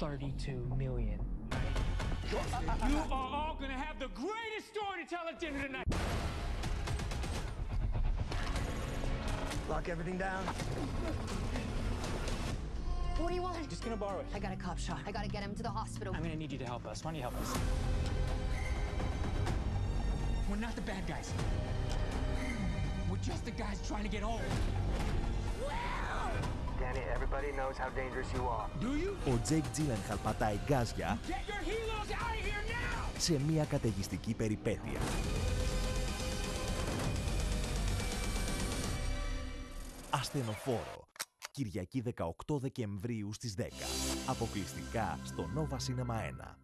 32 million. You are all gonna have the greatest story to tell at dinner tonight. Lock everything down. What do you want? Just gonna borrow it. I got a cop shot. I gotta get him to the hospital. I'm gonna need you to help us. Why don't you help us? We're not the bad guys. We're just the guys trying to get home. Danny, everybody knows how dangerous you are. Do you? Ο Τζέικ Τζίλενχαλ πατάει γκάζια Get your helos out of here now! σε μια καταιγιστική περιπέτεια. Ασθενοφόρο. Κυριακή 18 Δεκεμβρίου στις 10. Αποκλειστικά στο Nova Cinema 1.